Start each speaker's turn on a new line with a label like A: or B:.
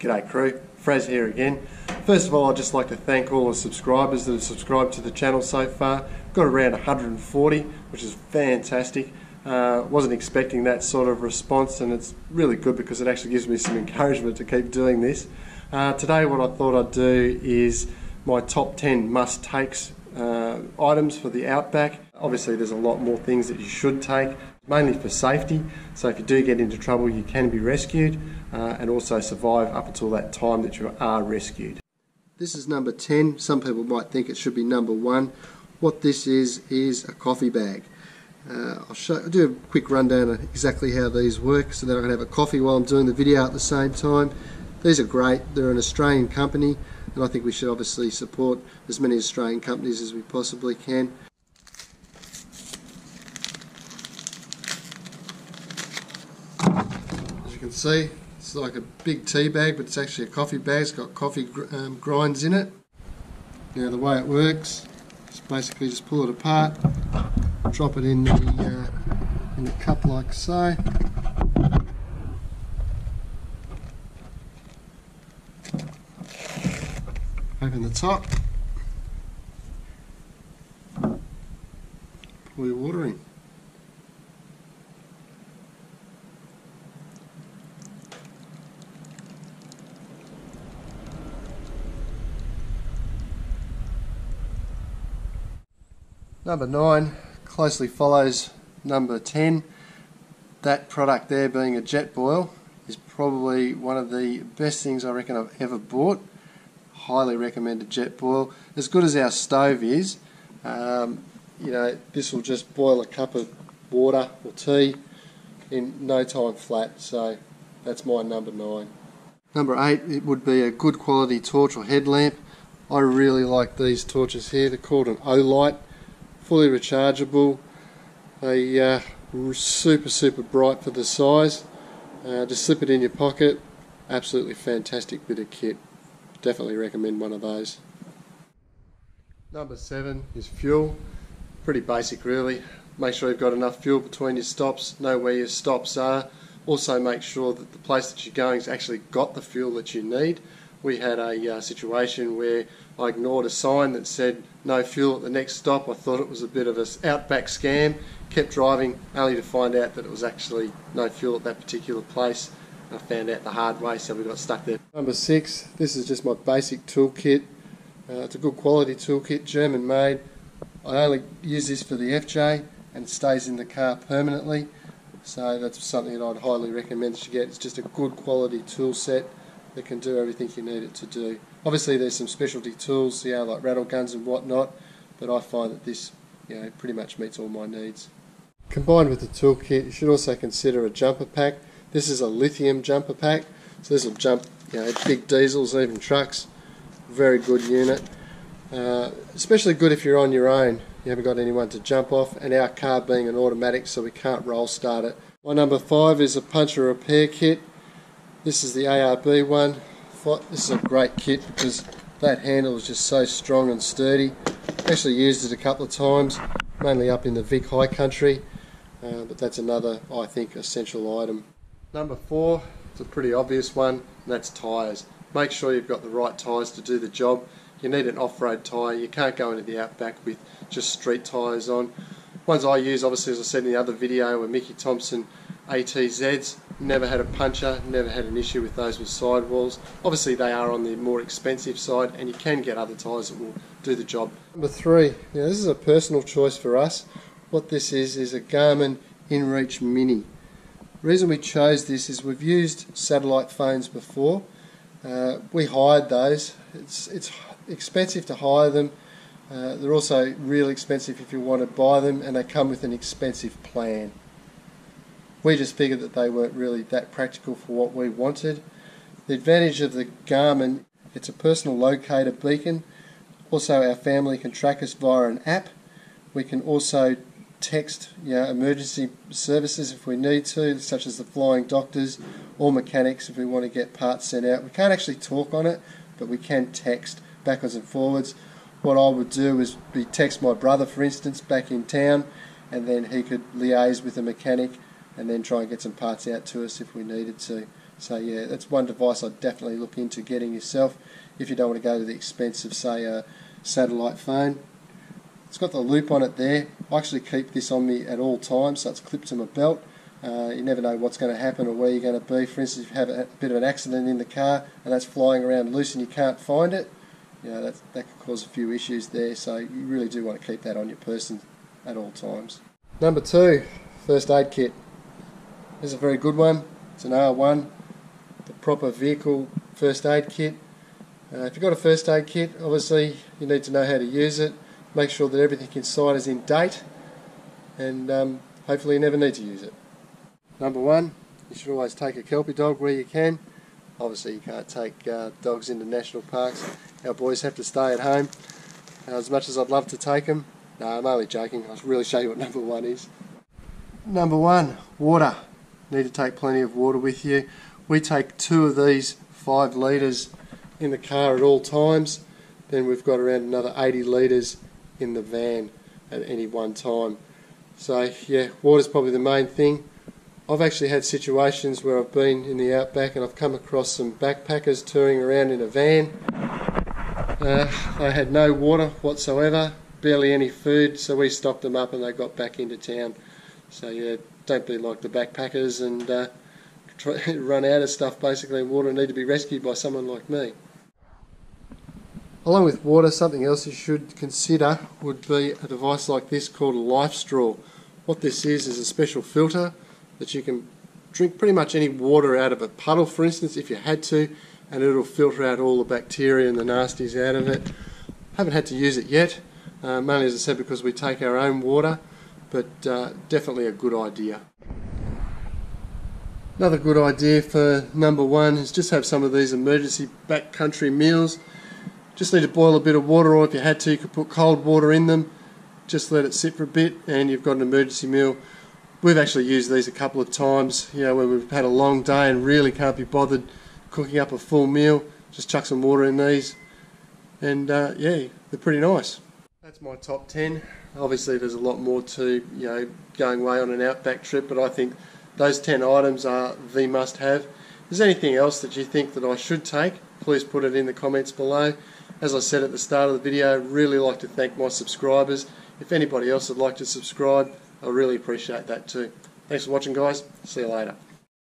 A: G'day crew, Fraz here again. First of all, I'd just like to thank all the subscribers that have subscribed to the channel so far. Got around 140, which is fantastic. Uh, wasn't expecting that sort of response, and it's really good because it actually gives me some encouragement to keep doing this. Uh, today, what I thought I'd do is my top 10 must takes uh, items for the Outback. Obviously, there's a lot more things that you should take, mainly for safety. So, if you do get into trouble, you can be rescued uh, and also survive up until that time that you are rescued. This is number 10. Some people might think it should be number one. What this is, is a coffee bag. Uh, I'll, show, I'll do a quick rundown of exactly how these work so that I can have a coffee while I'm doing the video at the same time. These are great. They're an Australian company and I think we should obviously support as many Australian companies as we possibly can. As you can see, it's like a big tea bag, but it's actually a coffee bag. It's got coffee um, grinds in it. Now the way it works is basically just pull it apart, drop it in the uh, in the cup like so. Open the top. Pour your water in. Number 9 closely follows number 10. That product there being a Jetboil is probably one of the best things I reckon I've ever bought. Highly recommend a Jetboil. As good as our stove is, um, you know, this will just boil a cup of water or tea in no time flat. So that's my number 9. Number 8, it would be a good quality torch or headlamp. I really like these torches here. They're called an Olight fully rechargeable. They uh, super super bright for the size. Uh, just slip it in your pocket. Absolutely fantastic bit of kit. Definitely recommend one of those. Number seven is fuel. Pretty basic really. Make sure you've got enough fuel between your stops. Know where your stops are. Also make sure that the place that you're going has actually got the fuel that you need we had a uh, situation where I ignored a sign that said no fuel at the next stop. I thought it was a bit of an outback scam. Kept driving only to find out that it was actually no fuel at that particular place. I found out the hard way, so we got stuck there. Number six, this is just my basic toolkit. Uh, it's a good quality toolkit, German made. I only use this for the FJ and it stays in the car permanently. So that's something that I'd highly recommend to get. It's just a good quality tool set that can do everything you need it to do. Obviously, there's some specialty tools, you know, like rattle guns and whatnot, but I find that this, you know, pretty much meets all my needs. Combined with the toolkit, you should also consider a jumper pack. This is a lithium jumper pack, so this will jump, you know, big diesels, even trucks. Very good unit. Uh, especially good if you're on your own. You haven't got anyone to jump off, and our car being an automatic, so we can't roll start it. My number five is a puncture repair kit. This is the ARB one. This is a great kit because that handle is just so strong and sturdy. Actually used it a couple of times, mainly up in the Vic High Country, uh, but that's another, I think, essential item. Number four, it's a pretty obvious one, and that's tyres. Make sure you've got the right tyres to do the job. You need an off-road tyre. You can't go into the outback with just street tyres on. Ones I use, obviously, as I said in the other video, were Mickey Thompson ATZs. Never had a puncher, never had an issue with those with sidewalls. Obviously they are on the more expensive side and you can get other tyres that will do the job. Number three, now this is a personal choice for us. What this is, is a Garmin InReach Mini. The reason we chose this is we've used satellite phones before. Uh, we hired those. It's, it's expensive to hire them. Uh, they're also real expensive if you want to buy them and they come with an expensive plan. We just figured that they weren't really that practical for what we wanted. The advantage of the Garmin, it's a personal locator beacon. Also, our family can track us via an app. We can also text you know, emergency services if we need to, such as the flying doctors or mechanics if we want to get parts sent out. We can't actually talk on it, but we can text backwards and forwards. What I would do is be text my brother, for instance, back in town, and then he could liaise with a mechanic and then try and get some parts out to us if we needed to. So yeah, that's one device I'd definitely look into getting yourself if you don't want to go to the expense of say a satellite phone. It's got the loop on it there. I actually keep this on me at all times, so it's clipped to my belt. Uh, you never know what's going to happen or where you're going to be. For instance, if you have a bit of an accident in the car and that's flying around loose and you can't find it, you know, that, that could cause a few issues there. So you really do want to keep that on your person at all times. Number two, first aid kit. This is a very good one. It's an R1, the proper vehicle first aid kit. Uh, if you've got a first aid kit, obviously you need to know how to use it. Make sure that everything inside is in date, and um, hopefully you never need to use it. Number one, you should always take a Kelpie dog where you can. Obviously you can't take uh, dogs into national parks. Our boys have to stay at home. Uh, as much as I'd love to take them, no, I'm only joking. I'll really show you what number one is. Number one, water. Need to take plenty of water with you. We take two of these five litres in the car at all times. Then we've got around another 80 litres in the van at any one time. So yeah, water's probably the main thing. I've actually had situations where I've been in the outback and I've come across some backpackers touring around in a van. Uh, they had no water whatsoever, barely any food, so we stocked them up and they got back into town. So yeah, don't be like the backpackers and uh, try, run out of stuff basically and water and need to be rescued by someone like me. Along with water, something else you should consider would be a device like this called a LifeStraw. What this is is a special filter that you can drink pretty much any water out of a puddle, for instance, if you had to, and it'll filter out all the bacteria and the nasties out of it. Haven't had to use it yet, uh, mainly as I said because we take our own water, but uh, definitely a good idea. Another good idea for number one is just have some of these emergency backcountry meals. Just need to boil a bit of water, or if you had to, you could put cold water in them. Just let it sit for a bit, and you've got an emergency meal We've actually used these a couple of times, you know, when we've had a long day and really can't be bothered cooking up a full meal. Just chuck some water in these, and uh, yeah, they're pretty nice. That's my top 10. Obviously, there's a lot more to, you know, going away on an outback trip, but I think those 10 items are the must have. If there's anything else that you think that I should take, please put it in the comments below. As I said at the start of the video, I'd really like to thank my subscribers. If anybody else would like to subscribe, I really appreciate that too. Thanks for watching guys. See you later.